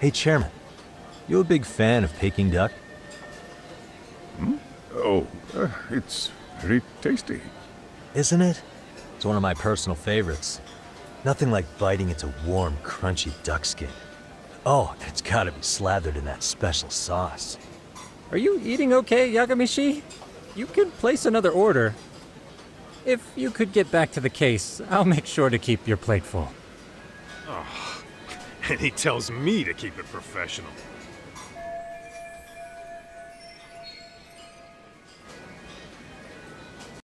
Hey, Chairman. You a big fan of Peking duck? Oh, uh, it's very tasty. Isn't it? It's one of my personal favorites. Nothing like biting into warm, crunchy duck skin. Oh, it's gotta be slathered in that special sauce. Are you eating okay, Yagamishi? You could place another order. If you could get back to the case, I'll make sure to keep your plate full. And he tells me to keep it professional.